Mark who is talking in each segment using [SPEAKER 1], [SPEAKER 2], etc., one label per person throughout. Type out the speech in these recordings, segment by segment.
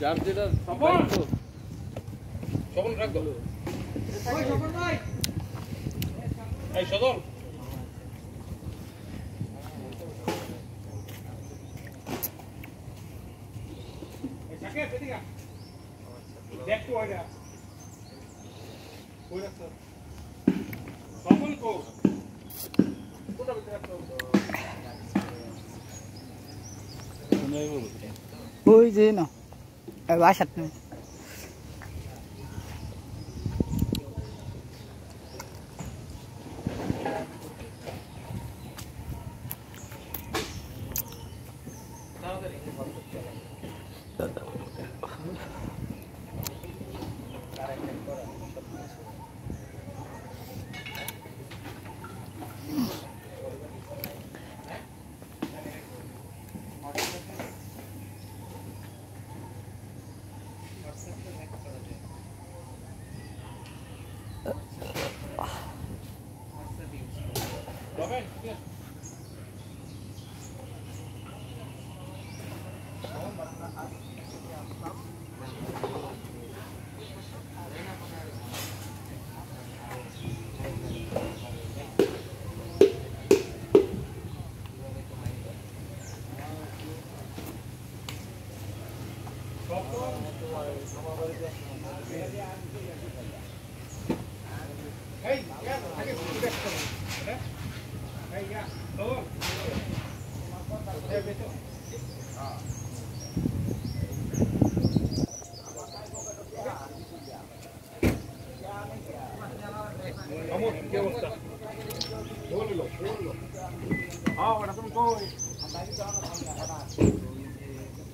[SPEAKER 1] যার যেটা
[SPEAKER 2] সফল। সফল রাখ দাও এই সদল এই সাকে পেদিকা দেখ তো ওইটা। কই রাখছো সফল কো কোটা ভিতরে রাখছো
[SPEAKER 3] ওই যে না বাসাত না
[SPEAKER 2] এই ইয়া আগে শুরু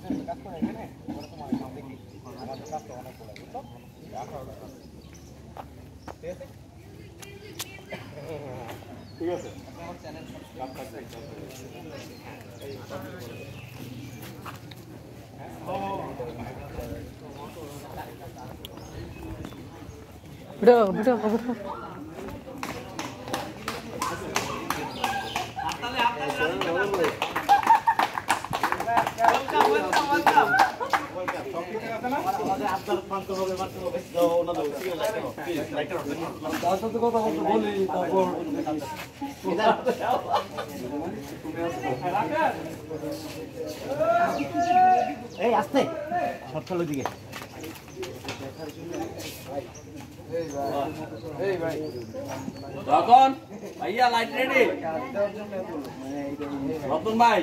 [SPEAKER 2] বরাবর কাজ করে এখানে পরে তোমার দেখি আমাদের কাজটা অনেক করে বুঝছো ঠিক আছে ঠিক আছে কাজ
[SPEAKER 4] এই আসতে। সরকারের দিকে
[SPEAKER 1] রতন ভাইয়া লাইট রেডি রতন ভাই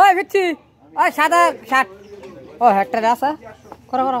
[SPEAKER 3] ওই বিচ্ছি ওই সাদা শার্ট। ও হ্যাটটা আছে। করো করো।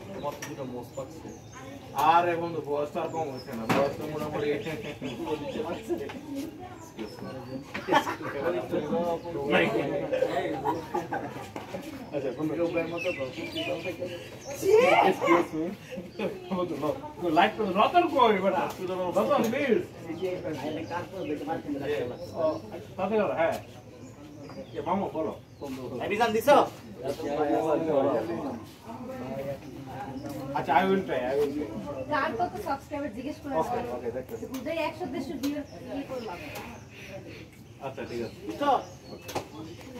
[SPEAKER 5] তো দুটো মোস পাচ্ছে
[SPEAKER 2] আরে বন্ধু বয়সটা আর কম হচ্ছে না বয়স তো মোটামুটি আচ্ছা
[SPEAKER 5] তো
[SPEAKER 2] তো রতন কই বেটা রতন প্লিজ হ্যাঁ বলো
[SPEAKER 4] দিছো
[SPEAKER 2] আচ্ছা I will try I will
[SPEAKER 6] কার কত সাবস্ক্রাইবার জিজ্ঞেস করে
[SPEAKER 2] ওকে ওকে দেখতে
[SPEAKER 6] বুঝাই একশো দেড়শো ভিউ ই করলাম
[SPEAKER 5] আচ্ছা ঠিক আছে
[SPEAKER 1] এতগুলো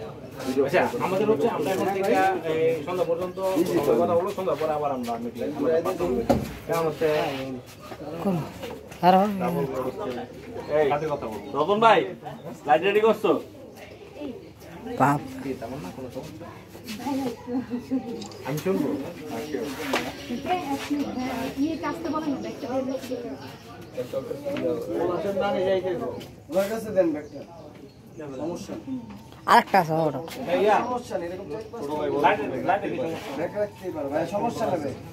[SPEAKER 2] আচ্ছা আমাদের হচ্ছে আমরা এখন থেকে সন্ধ্যা পর্যন্ত কথা বলো সন্ধ্যা পরে আবার আমরা মিটিং কেমন হচ্ছে?
[SPEAKER 3] আর?
[SPEAKER 1] এই
[SPEAKER 5] কাতে কথা বলব।
[SPEAKER 1] রতন ভাই লাইট রেডি করছ?
[SPEAKER 3] বাপ।
[SPEAKER 2] আমি শুনব।
[SPEAKER 6] ইয়ে
[SPEAKER 3] আরেকটা আছে ওটা।
[SPEAKER 5] সমস্যা নেবে
[SPEAKER 2] ভাই।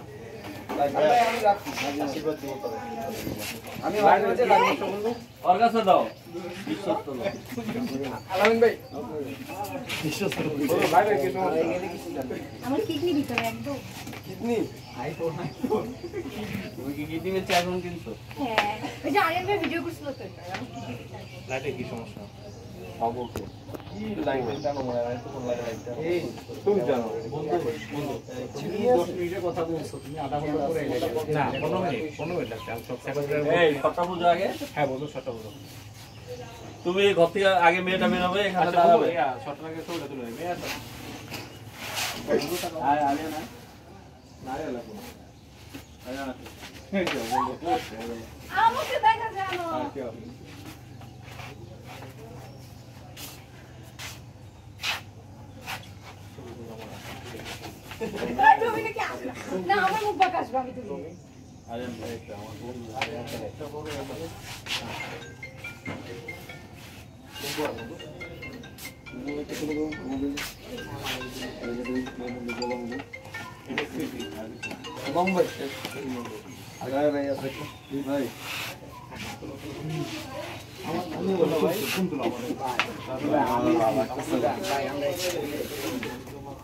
[SPEAKER 2] কি সমস্যা?
[SPEAKER 1] তুমি কি কিডনি বেচে এখন কিনছো
[SPEAKER 6] ওই যে আরেন ভাই ভিডিও করছিল তো এটা, আমার kidney ভিতরে।
[SPEAKER 5] লাইটে কি সমস্যা
[SPEAKER 1] অবকে
[SPEAKER 2] এই না পনেরো মিনিট পনেরো মিনিট লাগছে আমি সব সেকেন্ড
[SPEAKER 1] এই সবটা পুজো আগে?
[SPEAKER 2] হ্যাঁ বলো
[SPEAKER 1] তুমি ঘর থেকে আগে মেয়েটা বেরোবে এখানে
[SPEAKER 2] আচ্ছা
[SPEAKER 1] দাঁড়াবে।
[SPEAKER 2] তুলে নেবে আচ্ছা
[SPEAKER 1] আয় আরে না
[SPEAKER 6] আমাকে দেখা যায় না কি আসবে? না আমার মুখ বাঁকা আসবে আমি তুলি
[SPEAKER 1] আরে ভাই একটা আমার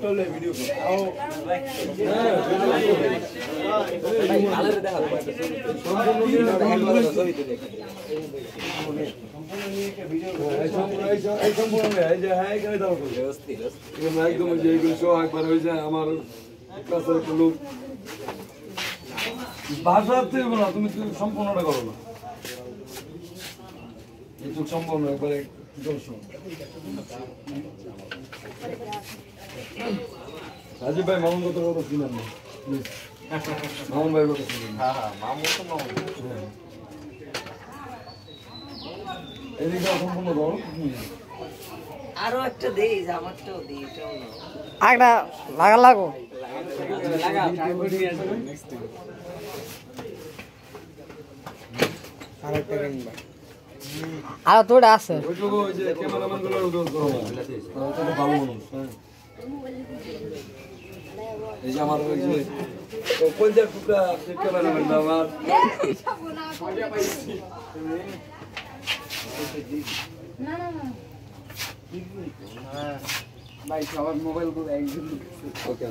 [SPEAKER 2] টলে ভিডিও
[SPEAKER 7] একদম আমার লোক ভাষা থেকে না তুমি সম্পূর্ণটা করো না। সম্ভব একবারে রাজীব ভাই মামুন কত কথা শুনেন? না. মামুন ভাই কথা শুনেন?
[SPEAKER 5] হ্যাঁ হ্যাঁ তো
[SPEAKER 7] এদিকে করো হুম।
[SPEAKER 8] আরও একটা দেই যে আমারটাও দিই এটাও
[SPEAKER 3] আগটা লাগা লাগো। আর তোটা আছে
[SPEAKER 7] হ্যাঁ। আমার ওই যে ক্যামেরাম্যান আমার
[SPEAKER 6] না না
[SPEAKER 7] মোবাইল ইয়া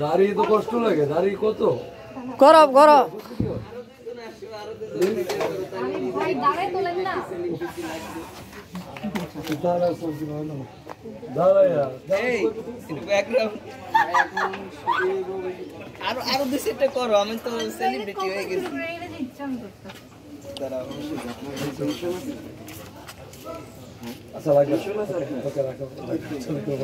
[SPEAKER 7] দাঁড়িয়ে তো কষ্ট লাগে দাঁড়িয়ে কত
[SPEAKER 3] গরম গরম
[SPEAKER 8] আরও আরও দু সেটটা করো, আমি তো সেলিব্রিটি হয়ে গেছি।
[SPEAKER 6] করতেছি
[SPEAKER 7] আচ্ছা রাখো ওকে রাখো। ছবি করব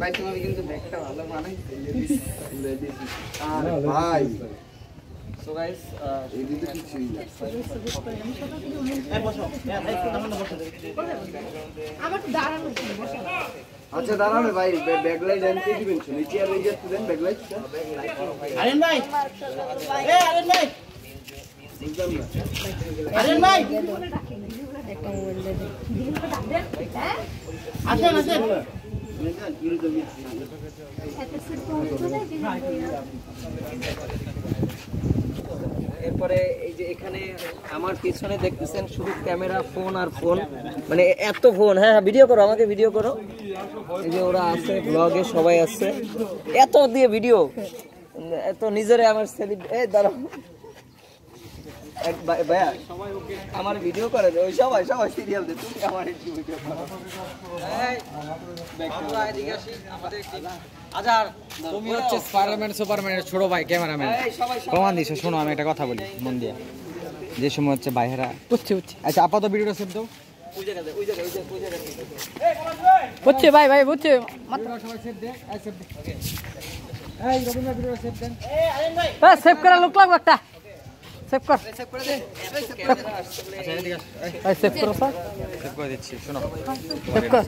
[SPEAKER 8] ভাই তোমার কিন্তু ব্যাগটা ভালো বানাইছে।
[SPEAKER 7] ভাই।
[SPEAKER 8] সো গাইস
[SPEAKER 7] এদিকে কিছুই না।
[SPEAKER 6] আমার তো দাঁড়ানো ছিল,
[SPEAKER 7] আচ্ছা দাঁড়ানো ভাই ব্যাগ লাইট আনতে দিবেন শুনে চেয়ার এই যে দেন ব্যাগ লাইট
[SPEAKER 8] আরেন ভাই। এ আরেন ভাই। এরপরে এই যে এখানে আমার পিছনে দেখতেছেন শুধু ক্যামেরা, ফোন আর ফোন। মানে এত ফোন। হ্যাঁ হ্যাঁ ভিডিও করো, আমাকে ভিডিও করো। এই যে ওরা আছে ব্লগে সবাই আছে। এত দিয়ে ভিডিও এত নিজেরে আমার সেলিব এই দাঁড়াও। এক ভাইয়া আমার ভিডিও করে ওই সবাই সবাই সিরিয়াল দে তুমি আমার একটু ভিডিও করো। এই, আমরা এদিকে আসি, আমাদের একটি- আজার। তুমি হচ্ছে
[SPEAKER 3] স্পাইডারম্যান সুপারম্যানের ছোট ভাই ক্যামেরাম্যান
[SPEAKER 8] এই সবাই সবাই।
[SPEAKER 3] প্রমাণ দিছো শোনো আমি একটা কথা বলি মন দিয়ে। যে সময় হচ্ছে বাইরেরা বুঝছি বুঝছি। আচ্ছা আপাতত ভিডিওটা সেভ দাও। বুঝছি ভাই ভাই বুঝছি। সেভ করা লোক লাগবে একটা। সেভ কর সেভ করো স্যার সেভ করে দিচ্ছি শোনো সেভ কর